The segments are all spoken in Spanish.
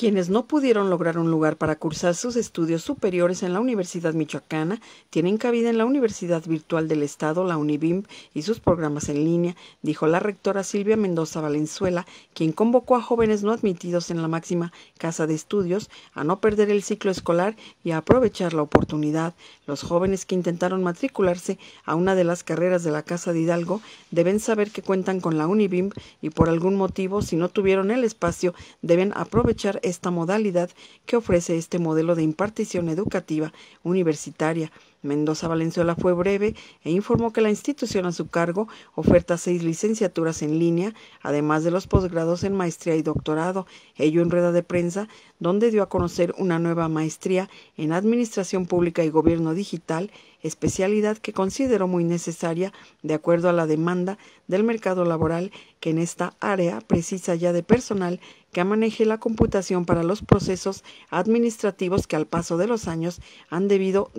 Quienes no pudieron lograr un lugar para cursar sus estudios superiores en la Universidad Michoacana tienen cabida en la Universidad Virtual del Estado, la UNIBIM, y sus programas en línea, dijo la rectora Silvia Mendoza Valenzuela, quien convocó a jóvenes no admitidos en la máxima casa de estudios a no perder el ciclo escolar y a aprovechar la oportunidad. Los jóvenes que intentaron matricularse a una de las carreras de la Casa de Hidalgo deben saber que cuentan con la UNIBIM y por algún motivo, si no tuvieron el espacio, deben aprovechar esta modalidad que ofrece este modelo de impartición educativa universitaria. Mendoza Valenzuela fue breve e informó que la institución a su cargo oferta seis licenciaturas en línea, además de los posgrados en maestría y doctorado, ello en rueda de prensa, donde dio a conocer una nueva maestría en Administración Pública y Gobierno Digital, especialidad que consideró muy necesaria de acuerdo a la demanda del mercado laboral que en esta área precisa ya de personal que maneje la computación para los procesos administrativos que al paso de los años han debido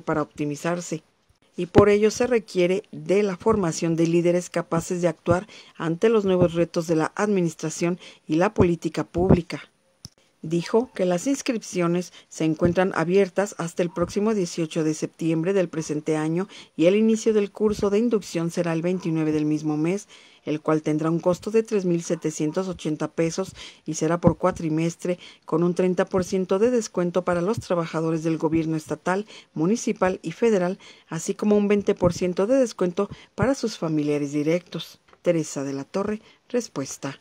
para optimizarse. Y por ello se requiere de la formación de líderes capaces de actuar ante los nuevos retos de la administración y la política pública dijo que las inscripciones se encuentran abiertas hasta el próximo 18 de septiembre del presente año y el inicio del curso de inducción será el 29 del mismo mes, el cual tendrá un costo de 3.780 pesos y será por cuatrimestre con un 30% de descuento para los trabajadores del gobierno estatal, municipal y federal, así como un 20% de descuento para sus familiares directos. Teresa de la Torre, respuesta.